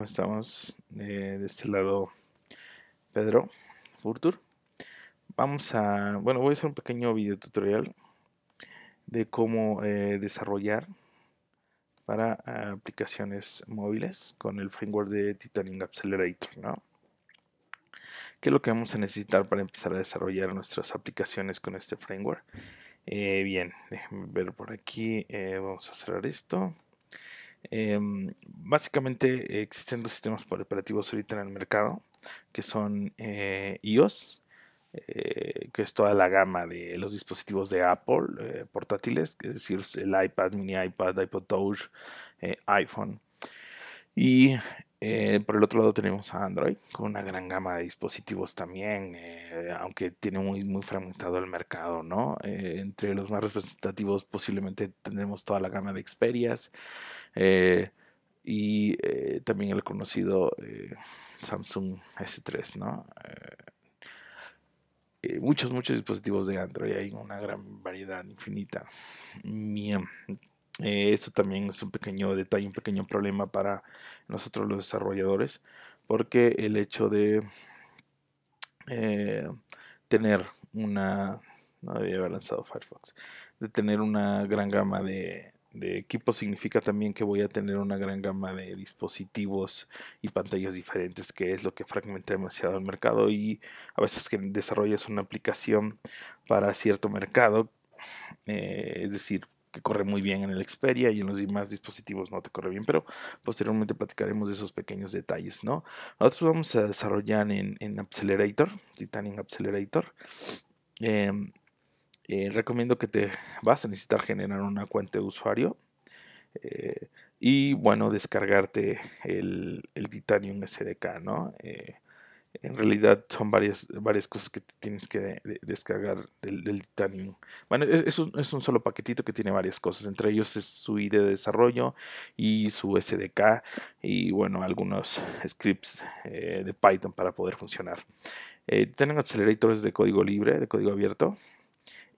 Estamos eh, de este lado Pedro Furtur. Vamos a, bueno, voy a hacer un pequeño video tutorial de cómo eh, desarrollar para aplicaciones móviles con el framework de Titanium Accelerator, ¿no? ¿Qué es lo que vamos a necesitar para empezar a desarrollar nuestras aplicaciones con este framework? Eh, bien, déjenme ver por aquí, vamos a cerrar esto. Em, básicamente existen dos sistemas operativos ahorita en el mercado, que son eh, iOS, eh, que es toda la gama de los dispositivos de Apple eh, portátiles, es decir, el iPad, mini iPad, iPod Touch, iPhone. Y por el otro lado tenemos a Android con una gran gama de dispositivos también, aunque tiene muy, muy fragmentado el mercado, ¿no? entre los más representativos posiblemente tenemos toda la gama de Xperias, eh, y eh, también el conocido eh, Samsung S3, ¿no? muchos, muchos dispositivos de Android, hay una gran variedad infinita. Bien. Eso también es un pequeño detalle, un pequeño problema para nosotros los desarrolladores, porque el hecho de tener una, no haber lanzado Firefox, de tener una gran gama de, de equipo significa también que voy a tener una gran gama de dispositivos y pantallas diferentes, que es lo que fragmenta demasiado el mercado y a veces que desarrollas una aplicación para cierto mercado, eh, es decir, que corre muy bien en el Xperia y en los demás dispositivos no te corre bien, pero posteriormente platicaremos de esos pequeños detalles, ¿no? Nosotros vamos a desarrollar en, en Accelerator, Titanium Accelerator, em, eh, recomiendo que te vas a necesitar generar una cuenta de usuario eh, y bueno, descargarte el, Titanium SDK, ¿no? Eh, en realidad son varias, varias cosas que tienes que descargar del, Titanium. Bueno, es, un, es, un, solo paquetito que tiene varias cosas. Entre ellos es su ID de desarrollo y su SDK y bueno, algunos scripts de Python para poder funcionar. tienen aceleradores de código libre, de código abierto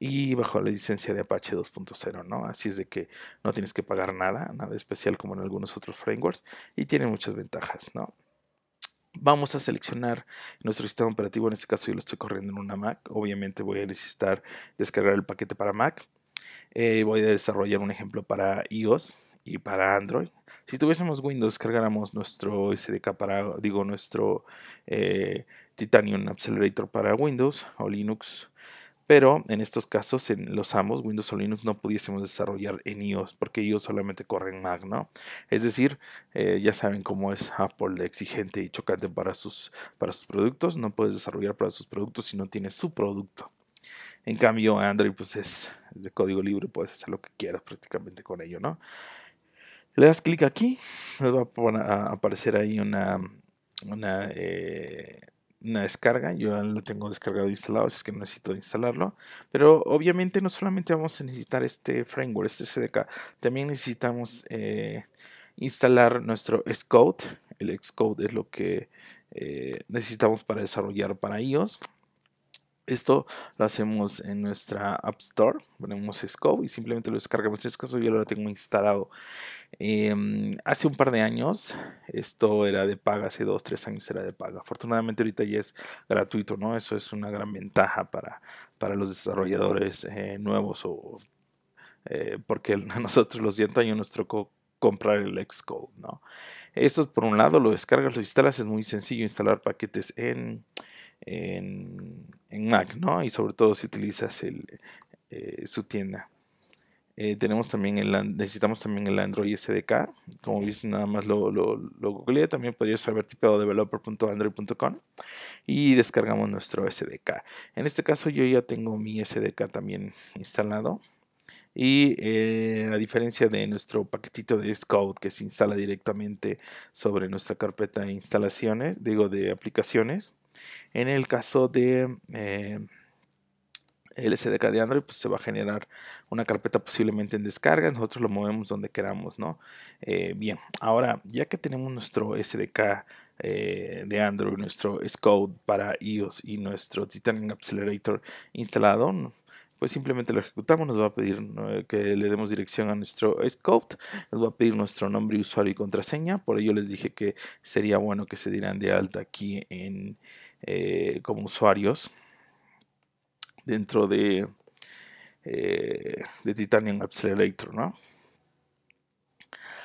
y bajo la licencia de Apache 2.0, ¿no? Así es de que no tienes que pagar nada, nada especial como en algunos otros frameworks y tiene muchas ventajas, ¿no? Vamos a seleccionar nuestro sistema operativo, en este caso yo lo estoy corriendo en una Mac, obviamente voy a necesitar descargar el paquete para Mac, eh, voy a desarrollar un ejemplo para iOS y para Android. Si tuviésemos Windows, cargáramos nuestro SDK para, digo, nuestro eh, Titanium Accelerator para Windows o Linux pero en estos casos, en los ambos, Windows o Linux, no pudiésemos desarrollar en iOS, porque iOS solamente corre en Mac, ¿no? Es decir, eh, ya saben cómo es Apple exigente y chocante para sus, para sus productos. No puedes desarrollar para sus productos si no tienes su producto. En cambio, Android pues es de código libre, puedes hacer lo que quieras prácticamente con ello, ¿no? Le das clic aquí, les va a, aparecer ahí una, una eh, una descarga, yo lo tengo descargado e instalado, así es que no necesito instalarlo, pero obviamente no solamente vamos a necesitar este framework, este SDK, también necesitamos eh, instalar nuestro Xcode, el Xcode es lo que eh, necesitamos para desarrollar para iOS, esto lo hacemos en nuestra App Store, ponemos Xcode y simplemente lo descargamos. En este caso yo lo tengo instalado. Em, hace un par de años esto era de paga, hace dos, tres años era de paga. Afortunadamente ahorita ya es gratuito, ¿no? Eso es una gran ventaja para, para los desarrolladores eh, nuevos o eh, porque a nosotros los 10 años nos tocó comprar el Xcode, ¿no? Esto por un lado lo descargas, lo instalas, es muy sencillo instalar paquetes en en, Mac, ¿no? Y sobre todo si utilizas eh, su tienda. Eh, tenemos también necesitamos también el Android SDK. Como viste, nada más lo, lo, lo googleé. También podrías haber tipado developer.android.com y descargamos nuestro SDK. En este caso, yo ya tengo mi SDK también instalado. Y eh, a diferencia de nuestro paquetito de Xcode que se instala directamente sobre nuestra carpeta de instalaciones, digo de aplicaciones, en el caso de eh, el SDK de Android, pues se va a generar una carpeta posiblemente en descarga. Nosotros lo movemos donde queramos, ¿no? Eh, bien, ahora ya que tenemos nuestro SDK eh, de Android, nuestro Xcode para iOS y nuestro Titanium Accelerator instalado, pues simplemente lo ejecutamos, nos va a pedir que le demos dirección a nuestro scope, nos va a pedir nuestro nombre, usuario y contraseña, por ello les dije que sería bueno que se dieran de alta aquí en, eh, como usuarios dentro de, eh, de Titanium Accelerator, ¿no?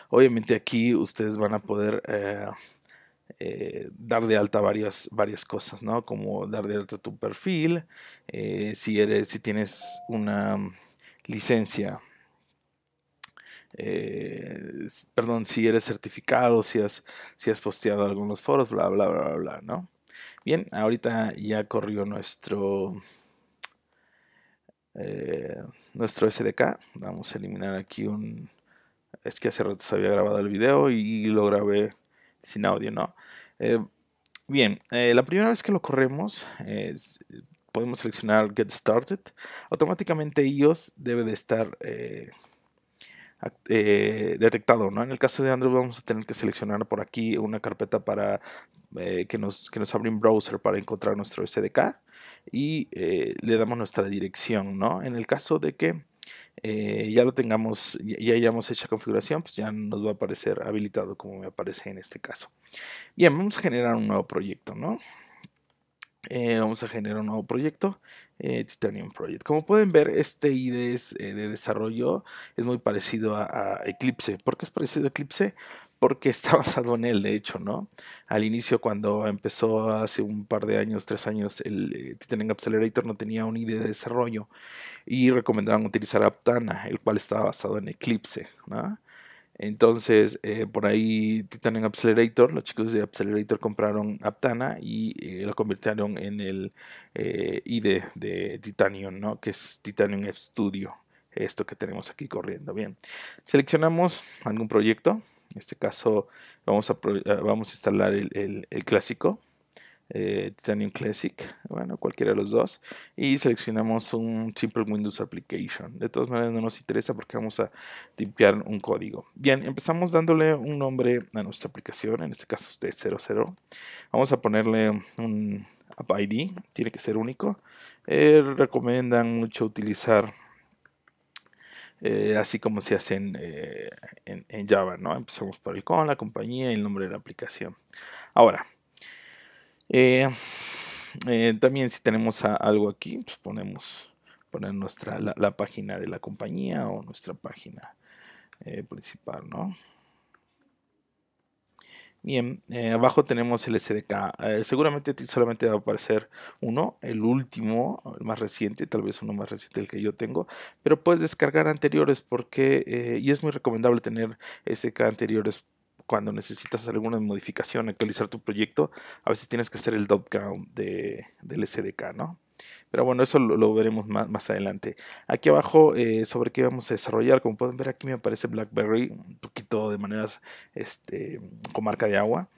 Obviamente aquí ustedes van a poder eh, eh, dar de alta varias, varias cosas, ¿no? Como dar de alta tu perfil, eh, si eres, si tienes una licencia, perdón, si eres certificado, si has, si has posteado algunos foros, bla, bla, bla, bla, bla, ¿no? Bien, ahorita ya corrió nuestro nuestro SDK. Vamos a eliminar aquí un, es que hace rato se había grabado el video y lo grabé sin audio, ¿no? Eh, bien, eh, la primera vez que lo corremos, podemos seleccionar Get Started. Automáticamente iOS debe de estar eh, detectado, ¿no? En el caso de Android vamos a tener que seleccionar por aquí una carpeta para que, nos, que nos abra un browser para encontrar nuestro SDK y le damos nuestra dirección, ¿no? En el caso de que eh, ya lo tengamos, ya hayamos hecha configuración, pues ya nos va a aparecer habilitado como me aparece en este caso. Bien, vamos a generar un nuevo proyecto, ¿no? Eh, vamos a generar un nuevo proyecto, eh, Titanium Project. Como pueden ver, este IDE de desarrollo es muy parecido a, Eclipse. ¿Por qué es parecido a Eclipse? Porque está basado en él, de hecho, ¿no? Al inicio, cuando empezó hace un par de años, tres años, el Titanium Accelerator no tenía un IDE de desarrollo y recomendaban utilizar Aptana, el cual estaba basado en Eclipse. Entonces, eh, por ahí Titanium Accelerator, los chicos de Accelerator compraron Aptana y eh, lo convirtieron en el eh, IDE de Titanium, ¿no? que es Titanium Studio, esto que tenemos aquí corriendo. Bien, seleccionamos algún proyecto, en este caso vamos a, vamos a instalar el clásico eh, Titanium Classic, bueno, cualquiera de los dos, y seleccionamos un Simple Windows Application. De todas maneras no nos interesa porque vamos a limpiar un código. Bien, empezamos dándole un nombre a nuestra aplicación, en este caso es 00. Vamos a ponerle un App ID, tiene que ser único. Eh, recomiendan mucho utilizar eh, así como se hace en, en, Java, ¿no? Empezamos por el con, la compañía y el nombre de la aplicación. Ahora, eh, eh, también si tenemos algo aquí, pues ponemos poner nuestra, la, página de la compañía o nuestra página eh, principal, ¿no? Bien, abajo tenemos el SDK. seguramente solamente va a aparecer uno, el último, el más reciente, tal vez uno más reciente el que yo tengo, pero puedes descargar anteriores porque, y es muy recomendable tener SDK anteriores cuando necesitas alguna modificación, actualizar tu proyecto, a veces tienes que hacer el count de, del SDK, ¿no? Pero bueno, eso lo, veremos más, más, adelante. Aquí abajo, eh, sobre qué vamos a desarrollar, como pueden ver aquí me aparece BlackBerry, un poquito de maneras este, con marca de agua.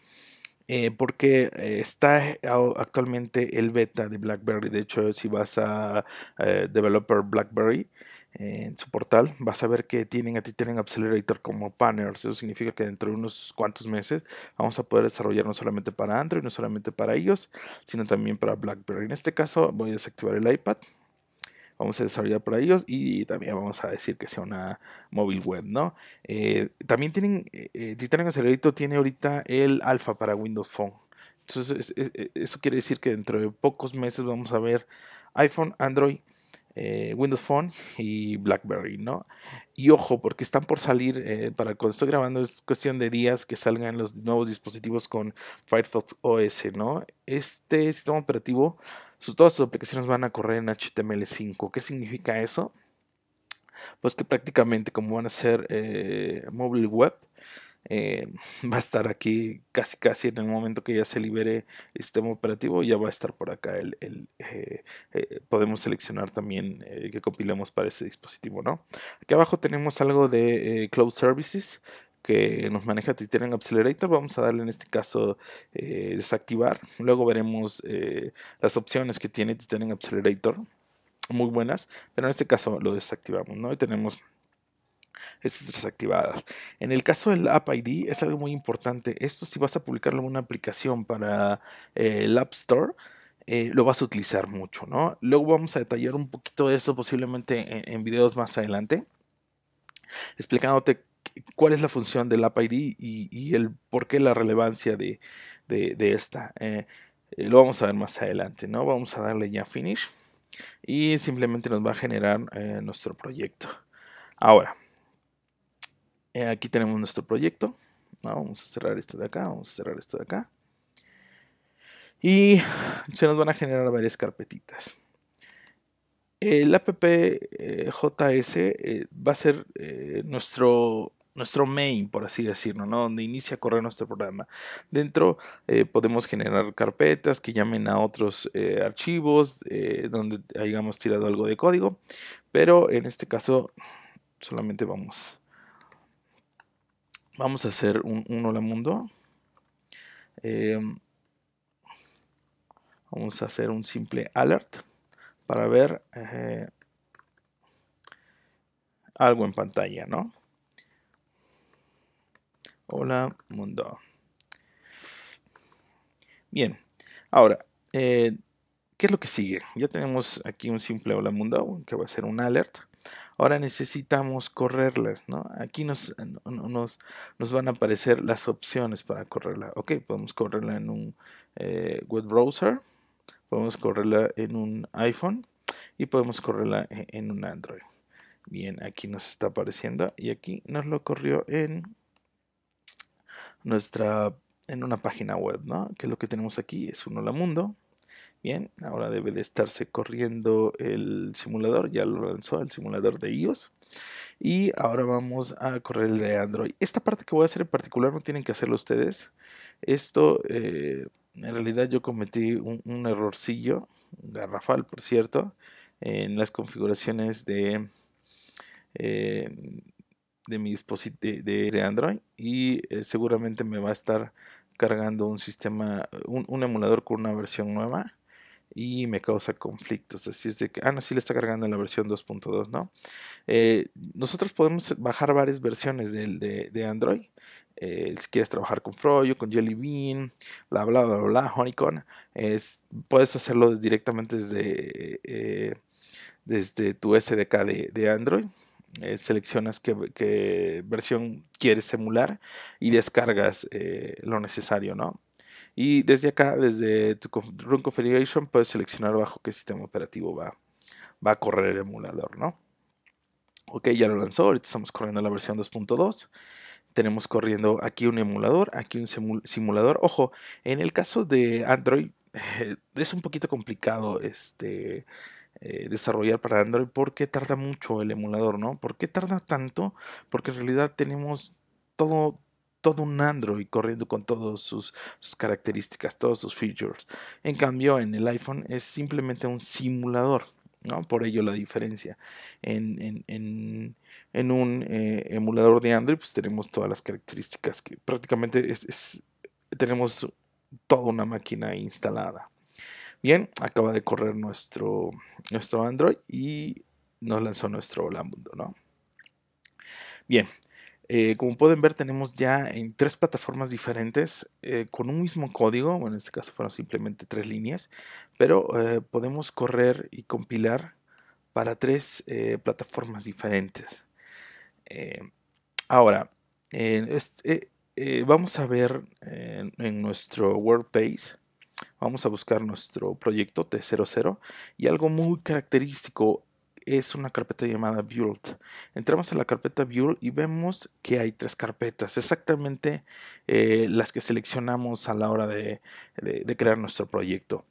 Eh, porque eh, está actualmente el beta de BlackBerry. De hecho, si vas a Developer BlackBerry, en su portal, vas a ver que tienen a ti tienen Accelerator como partners. Eso significa que dentro de unos cuantos meses vamos a poder desarrollar no solamente para Android, no solamente para ellos, sino también para BlackBerry. En este caso voy a desactivar el iPad. Vamos a desarrollar para ellos y también vamos a decir que sea una móvil web, ¿no? Eh, también tienen, eh, eh Accelerator tiene ahorita el alfa para Windows Phone. Entonces, eso quiere decir que dentro de pocos meses vamos a ver iPhone, Android, eh, Windows Phone y BlackBerry, ¿no? Y ojo, porque están por salir, eh, para cuando estoy grabando es cuestión de días que salgan los nuevos dispositivos con Firefox OS, ¿no? Este sistema operativo, todas sus aplicaciones van a correr en HTML5. ¿Qué significa eso? Pues que prácticamente como van a ser eh, mobile web, eh, va a estar aquí casi casi en el momento que ya se libere el sistema operativo ya va a estar por acá el, eh, eh, podemos seleccionar también que compilemos para ese dispositivo no aquí abajo tenemos algo de cloud services que nos maneja Titanium Accelerator. Vamos a darle en este caso desactivar. Luego veremos las opciones que tiene Titanium Accelerator muy buenas pero en este caso lo desactivamos no y tenemos estas desactivadas. En el caso del App ID es algo muy importante. Esto si vas a publicarlo en una aplicación para eh, el App Store, eh, lo vas a utilizar mucho, ¿no? Luego vamos a detallar un poquito de eso posiblemente en, videos más adelante, explicándote cuál es la función del App ID y, el por qué la relevancia de, esta. Eh, eh, lo vamos a ver más adelante, ¿no? Vamos a darle ya finish y simplemente nos va a generar nuestro proyecto. Ahora, aquí tenemos nuestro proyecto. Vamos a cerrar esto de acá, vamos a cerrar esto de acá y se nos van a generar varias carpetitas. El app eh, eh, va a ser eh, nuestro, nuestro main, por así decirlo, ¿no? donde inicia a correr nuestro programa. Dentro podemos generar carpetas que llamen a otros archivos donde hayamos tirado algo de código, pero en este caso solamente vamos, vamos a hacer un, hola mundo. Vamos a hacer un simple alert para ver eh, algo en pantalla, ¿no? Hola mundo. Bien, ahora, eh, ¿qué es lo que sigue? Ya tenemos aquí un simple hola mundo que va a ser un alert. Ahora necesitamos correrlas, ¿no? Aquí nos, nos, van a aparecer las opciones para correrla. Ok, podemos correrla en un eh, web browser podemos correrla en un iPhone y podemos correrla e-, en un Android. Bien, aquí nos está apareciendo y aquí nos lo corrió en nuestra en una página web, ¿no? Que lo que tenemos aquí es un Hola Mundo. Ahora debe de estarse corriendo el simulador, ya lo lanzó el simulador de iOS. Y ahora vamos a correr el de Android. Esta parte que voy a hacer en particular no tienen que hacerlo ustedes. Esto eh, en realidad yo cometí un, errorcillo, garrafal por cierto, en las configuraciones de, eh, de mi dispositivo de, Android y eh, seguramente me va a estar cargando un sistema, un, emulador con una versión nueva y me causa conflictos. Así es de que, ah, no, sí le está cargando en la versión 2.2, ¿no? Eh, nosotros podemos bajar varias versiones de, de Android eh, si quieres trabajar con Froyo, con Jelly Bean, bla, bla, bla, bla, Honeycomb, es, puedes hacerlo directamente desde, eh, desde tu SDK de, Android. Eh, seleccionas qué, versión quieres emular y descargas lo necesario, ¿no? Y desde acá, desde tu Run Configuration, puedes seleccionar bajo qué sistema operativo va, va a correr el emulador, ¿no? Ok, ya lo lanzó, ahorita estamos corriendo la versión 2.2 tenemos corriendo aquí un emulador, aquí un simulador. Ojo, en el caso de Android eh, es un poquito complicado este, eh, desarrollar para Android porque tarda mucho el emulador, ¿no? ¿Por qué tarda tanto? Porque en realidad tenemos todo, todo un Android corriendo con todas sus, características, todos sus features. En cambio, en el iPhone es simplemente un simulador. Por ello la diferencia. En, un eh, emulador de Android pues tenemos todas las características que prácticamente es, tenemos toda una máquina instalada. Bien, acaba de correr nuestro, nuestro Android y nos lanzó nuestro Hola Mundo, ¿no? Bien, eh, como pueden ver, tenemos ya en tres plataformas diferentes eh, con un mismo código, bueno, en este caso fueron simplemente tres líneas, pero eh, podemos correr y compilar para tres plataformas diferentes. ahora, vamos a ver en nuestro WordPage, vamos a buscar nuestro proyecto T00 y algo muy característico es una carpeta llamada Build. Entramos a la carpeta Build y vemos que hay tres carpetas, exactamente eh, las que seleccionamos a la hora de, crear nuestro proyecto.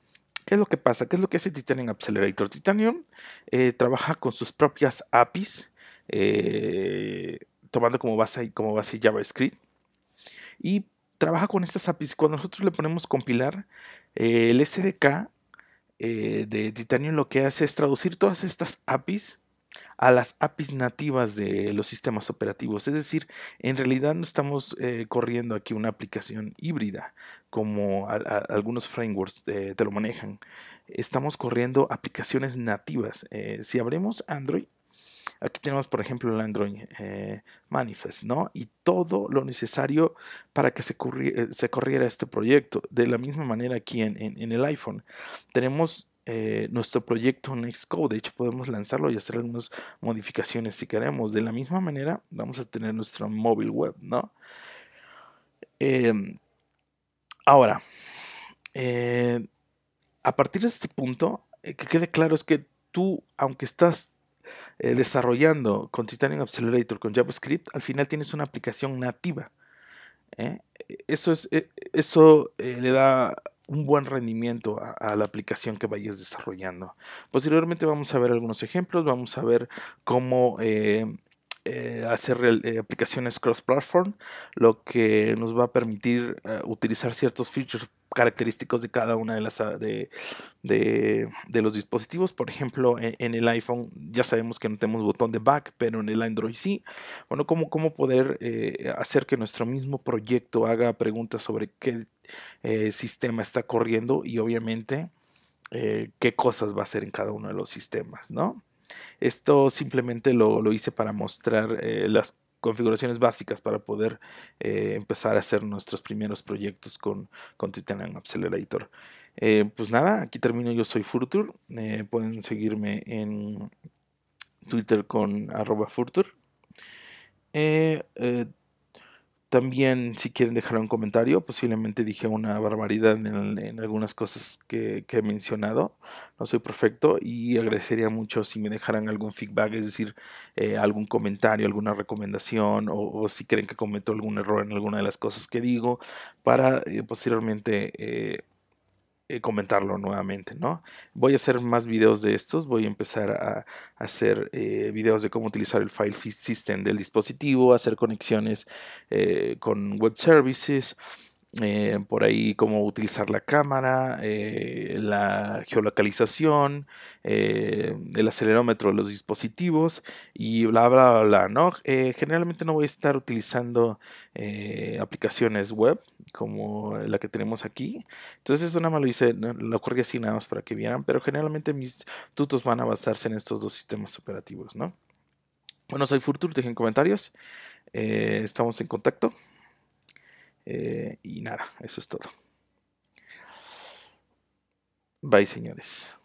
¿Qué es lo que pasa? ¿Qué es lo que hace Titanium Accelerator? Titanium eh, trabaja con sus propias APIs, eh, tomando como base, como base JavaScript. Y trabaja con estas APIs. Cuando nosotros le ponemos compilar, el SDK eh, de Titanium lo que hace es traducir todas estas APIs a las APIs nativas de los sistemas operativos. Es decir, en realidad no estamos eh, corriendo aquí una aplicación híbrida como algunos frameworks eh, te lo manejan. Estamos corriendo aplicaciones nativas. si abrimos Android, Aquí tenemos, por ejemplo, el Android eh, Manifest, ¿no? Y todo lo necesario para que se, eh, se, corriera este proyecto. De la misma manera aquí en, en, el iPhone. Tenemos eh, nuestro proyecto Nextcode. De hecho, podemos lanzarlo y hacer algunas modificaciones si queremos. De la misma manera, vamos a tener nuestro móvil web, ¿no? Em, ahora, a partir de este punto, que quede claro es que tú, aunque estás eh, desarrollando con Titanium Accelerator, con JavaScript, al final tienes una aplicación nativa. ¿eh? Eso, es, eh, eso le da un buen rendimiento a, la aplicación que vayas desarrollando. Posteriormente vamos a ver algunos ejemplos, vamos a ver cómo hacer aplicaciones cross-platform, lo que nos va a permitir utilizar ciertos features característicos de cada una de las ah, de, de, los dispositivos. Por ejemplo, en, el iPhone ya sabemos que no tenemos botón de back, pero en el Android sí. Bueno, cómo, cómo poder eh, hacer que nuestro mismo proyecto haga preguntas sobre qué eh, sistema está corriendo y obviamente eh, qué cosas va a hacer en cada uno de los sistemas, ¿no? Esto simplemente lo, lo hice para mostrar las configuraciones básicas para poder eh, empezar a hacer nuestros primeros proyectos con, con Titanium Accelerator. Eh, pues nada, aquí termino. Yo soy Furtur. Eh, pueden seguirme en Twitter con arroba Furtur. También, si quieren dejar un comentario, posiblemente dije una barbaridad en, algunas cosas que, he mencionado. No soy perfecto y agradecería mucho si me dejaran algún feedback, es decir, eh, algún comentario, alguna recomendación o, si creen que cometo algún error en alguna de las cosas que digo para eh, posteriormente eh, comentarlo nuevamente, ¿no? Voy a hacer más videos de estos, voy a empezar a, hacer eh, videos de cómo utilizar el file system del dispositivo, hacer conexiones eh, con web services, eh, por ahí cómo utilizar la cámara, eh, la geolocalización, eh, el acelerómetro de los dispositivos y bla, bla, bla, ¿no? generalmente no voy a estar utilizando aplicaciones web como la que tenemos aquí. Entonces eso nada más lo hice, lo corrí así nada más para que vieran, pero generalmente mis tutos van a basarse en estos dos sistemas operativos, ¿no? Bueno, soy Furtur, dejen comentarios. estamos en contacto. Eh, y nada, eso es todo. Bye, señores.